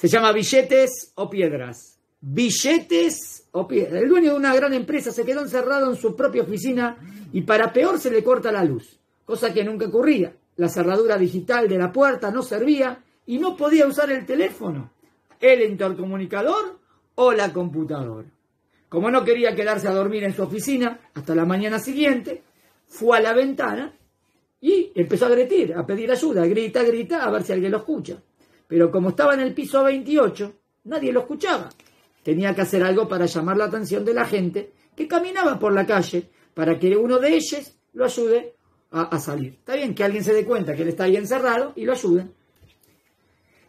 Se llama billetes o piedras. Billetes o piedras. El dueño de una gran empresa se quedó encerrado en su propia oficina y para peor se le corta la luz, cosa que nunca ocurría. La cerradura digital de la puerta no servía y no podía usar el teléfono, el intercomunicador o la computadora. Como no quería quedarse a dormir en su oficina hasta la mañana siguiente, fue a la ventana y empezó a gritar, a pedir ayuda, grita, grita, a ver si alguien lo escucha. Pero como estaba en el piso 28, nadie lo escuchaba. Tenía que hacer algo para llamar la atención de la gente que caminaba por la calle para que uno de ellos lo ayude a, salir. Está bien que alguien se dé cuenta que él está ahí encerrado y lo ayude.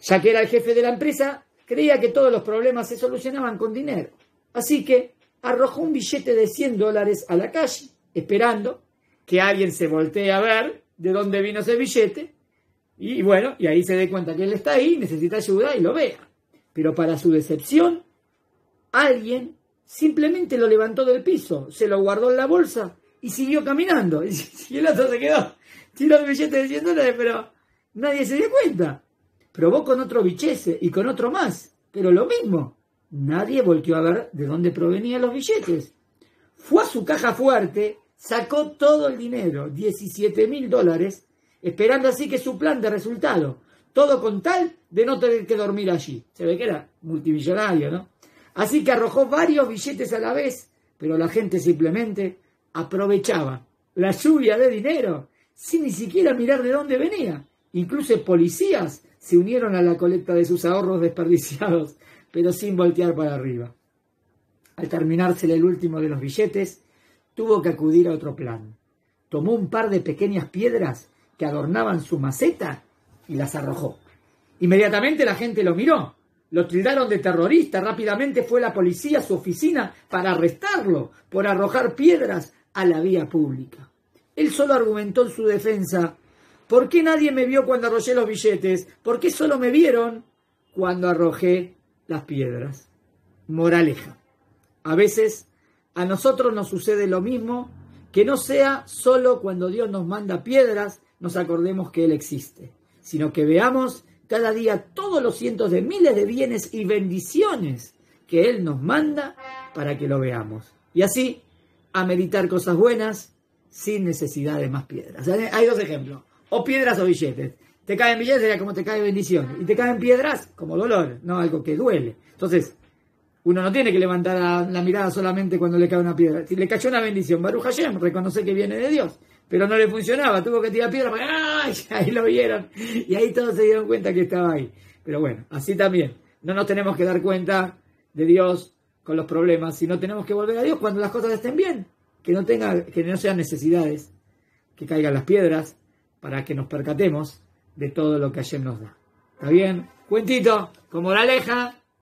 Ya que era el jefe de la empresa, creía que todos los problemas se solucionaban con dinero. Así que arrojó un billete de 100 dólares a la calle, esperando que alguien se voltee a ver de dónde vino ese billete. Y bueno, y ahí se dé cuenta que él está ahí, necesita ayuda y lo vea. Pero para su decepción, alguien simplemente lo levantó del piso, se lo guardó en la bolsa y siguió caminando. Y el otro se quedó, tiró el de 100 dólares, pero nadie se dio cuenta. Probó con otro billete y con otro más, pero lo mismo. Nadie volvió a ver de dónde provenían los billetes. Fue a su caja fuerte, sacó todo el dinero, 17 mil dólares, esperando así que su plan de resultado, todo con tal de no tener que dormir allí. Se ve que era multimillonario, ¿no? Así que arrojó varios billetes a la vez, pero la gente simplemente aprovechaba la lluvia de dinero sin ni siquiera mirar de dónde venía. Incluso policías se unieron a la colecta de sus ahorros desperdiciados, pero sin voltear para arriba. Al terminársele el último de los billetes, tuvo que acudir a otro plan. Tomó un par de pequeñas piedras que adornaban su maceta y las arrojó. Inmediatamente la gente lo miró lo tildaron de terrorista. Rápidamente fue la policía a su oficina para arrestarlo por arrojar piedras a la vía pública. Él solo argumentó en su defensa, ¿por qué nadie me vio cuando arrojé los billetes? ¿Por qué solo me vieron cuando arrojé las piedras? Moraleja. A veces a nosotros nos sucede lo mismo, que no sea solo cuando Dios nos manda piedras, nos acordemos que Él existe, sino que veamos cada día todos los cientos de miles de bienes y bendiciones que Él nos manda para que lo veamos. Y así, a meditar cosas buenas sin necesidad de más piedras. Hay dos ejemplos, o piedras o billetes. Te caen billetes, como te cae bendición. Y te caen piedras como dolor, no algo que duele. Entonces, uno no tiene que levantar la, mirada solamente cuando le cae una piedra. Si le cayó una bendición, Baruch Hashem, reconoce que viene de Dios pero no le funcionaba, tuvo que tirar piedra ¡ay! ahí lo vieron y ahí todos se dieron cuenta que estaba ahí. Pero bueno, así también, no nos tenemos que dar cuenta de Dios con los problemas, sino tenemos que volver a Dios cuando las cosas estén bien, que no tenga, que no sean necesidades, que caigan las piedras para que nos percatemos de todo lo que ayer nos da. ¿Está bien? Cuentito, como la aleja.